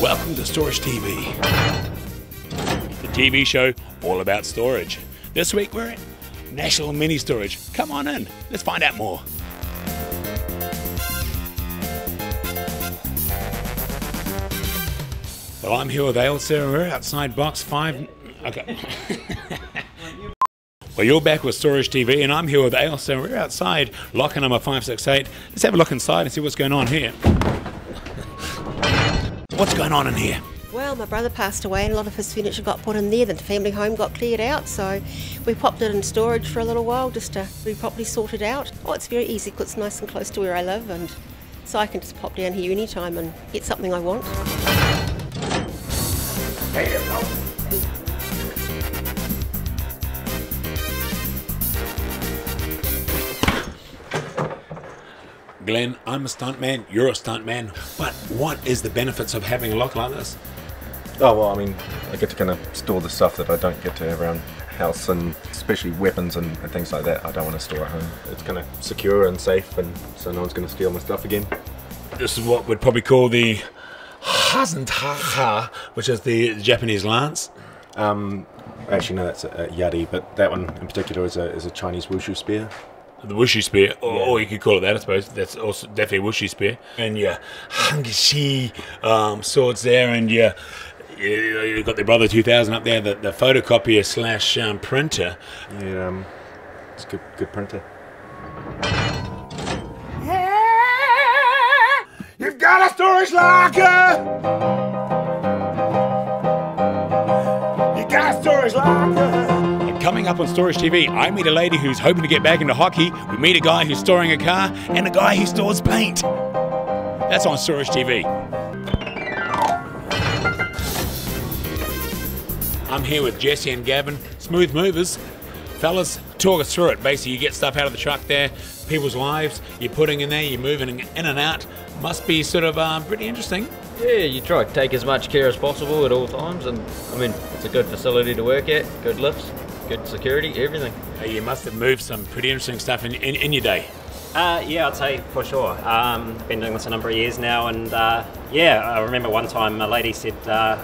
Welcome to Storage TV, the TV show all about storage. This week we're at National Mini Storage. Come on in, let's find out more. Well, I'm here with Ailsa. We're outside box five. Okay. well, you're back with Storage TV, and I'm here with Ailsa. We're outside locker number 568. Let's have a look inside and see what's going on here. What's going on in here? Well, my brother passed away and a lot of his furniture got put in there. The family home got cleared out, so we popped it in storage for a little while just to be properly sorted out. Oh, it's very easy because it's nice and close to where I live, and so I can just pop down here anytime and get something I want. Glenn, I'm a stuntman, you're a stuntman, but what is the benefits of having a lock like this? Oh well, I mean, I get to kind of store the stuff that I don't get to around house, and especially weapons and, and things like that. I don't want to store at home. It's kind of secure and safe, and so no one's going to steal my stuff again. This is what we'd probably call the Hazentaha, which is the Japanese lance. Um, actually, no, that's a, a yari, but that one in particular is a, is a Chinese wushu spear. The wushu spear, or, or you could call it that, I suppose. That's also definitely a wushu spear. And your hangishi um, swords there, and your you, you've got the Brother 2000 up there, the, the photocopier slash um, printer. Yeah, um, it's a good, good printer. You've got a storage locker! You got a storage locker! Coming up on Storage TV, I meet a lady who's hoping to get back into hockey. We meet a guy who's storing a car, and a guy who stores paint. That's on Storage TV. I'm here with Jesse and Gavin, smooth movers. Fellas, talk us through it. Basically, you get stuff out of the truck there, people's lives, you're putting in there, you're moving in and out. Must be sort of uh, pretty interesting. Yeah, you try to take as much care as possible at all times, and I mean, it's a good facility to work at, good lifts, good security, everything. Uh, You must have moved some pretty interesting stuff in, in, in your day. Uh, yeah, I'd say for sure. Um, been doing this a number of years now, and uh, yeah, I remember one time a lady said, uh,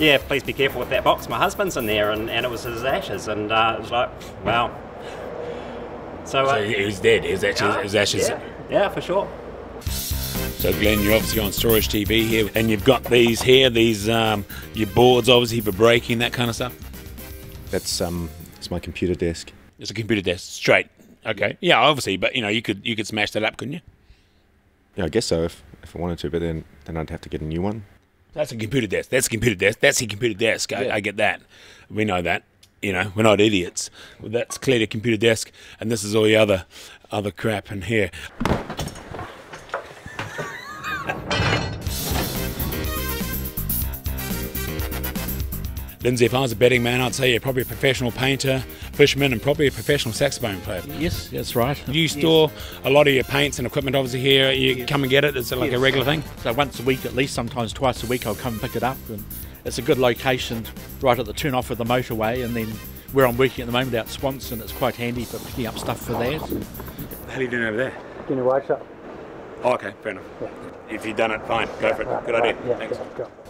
"Yeah, please be careful with that box. My husband's in there," and, and it was his ashes, and uh, it was like, wow. So, uh, So he was dead. His ashes. His ashes. Yeah, yeah, for sure. So Glenn, you're obviously on Storage TV here, and you've got these here, these um, your boards obviously for breaking that kind of stuff. That's um, it's my computer desk. It's a computer desk, straight. Okay, yeah, obviously, but you know, you could you could smash that up, couldn't you? Yeah, I guess so if, if I wanted to, but then then I'd have to get a new one. That's a computer desk. That's a computer desk. That's a computer desk. I, I get that. We know that. You know, we're not idiots. Well, that's clearly a computer desk, and this is all the other other crap in here. Lindsay, if I was a betting man, I'd say you're probably a professional painter, fisherman, and probably a professional saxophone player. Yes, that's right. Do you store a lot of your paints and equipment obviously here? You come and get it? Is it like a regular thing? So once a week at least, sometimes twice a week, I'll come and pick it up. And it's a good location right at the turn off of the motorway. And then where I'm working at the moment out Swanson, it's quite handy for picking up stuff for that. How are you doing over there? Can you watch up? Oh, okay, fair enough. If you've done it, fine. Go for it. Good idea. Thanks.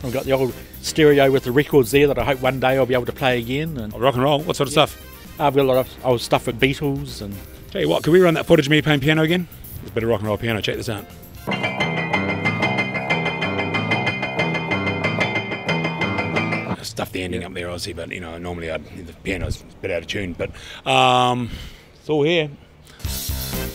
I've got the old stereo with the records there that I hope one day I'll be able to play again. And Oh, rock and roll. What sort of stuff? I've got a lot of old stuff with Beatles and Tell you what, can we run that footage of me playing piano again? There's a bit of rock and roll piano. Check this out. Stuff the ending up there, obviously, but you know, normally I'd, the piano's a bit out of tune, but um, it's all here.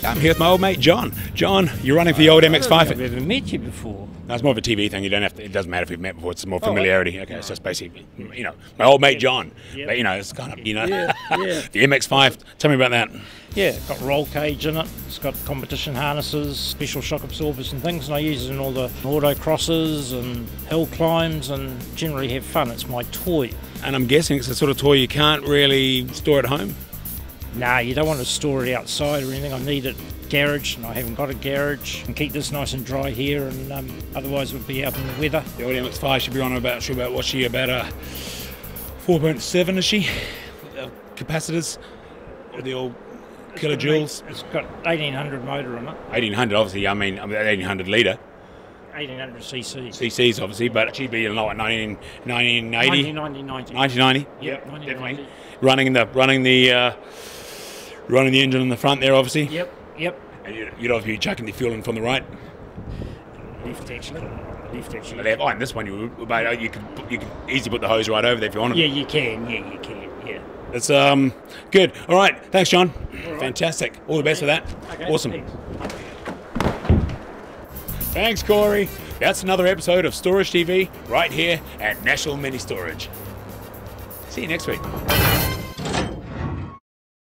I'm here with my old mate John. John, you're running for the old MX5. I've never met you before. No, it's more of a TV thing. You don't have to. It doesn't matter if we've met before. It's more oh, familiarity. Okay, so it's basically, you know, my old mate John. But you know, it's kind of, you know, Yeah, yeah. the MX5. Tell me about that. Yeah, got roll cage in it. It's got competition harnesses, special shock absorbers and things, and I use it in all the auto crosses and hill climbs, and generally have fun. It's my toy. And I'm guessing it's the sort of toy you can't really store at home. Nah, you don't want to store it outside or anything. I need it garage, and I haven't got a garage. And keep this nice and dry here, and um, otherwise would be out in the weather. The old MX5 should be on about, should about, what's she, about a 4.7 is she? Uh, capacitors? Or the old kilojoules, It's got 1800 motor in it, 1800 obviously. I mean, I mean 1800 litre 1800 cc. CCs obviously, but GB in like 19, 1980, 1990. 1990. Yep, definitely. Running the running the uh, running the engine in the front there, obviously. Yep, yep. And you'd, you'd obviously be chucking the fuel in from the right. Left actually. Left actually. Left. Oh, and this one you uh, you could you could easily put the hose right over there if you wanted. Yeah, you can. Yeah, you can. Yeah. It's um good. All right, thanks, John. Fantastic. All the best for that. Okay, awesome. thanks. Thanks, Corey. That's another episode of Storage TV right here at National Mini Storage. See you next week.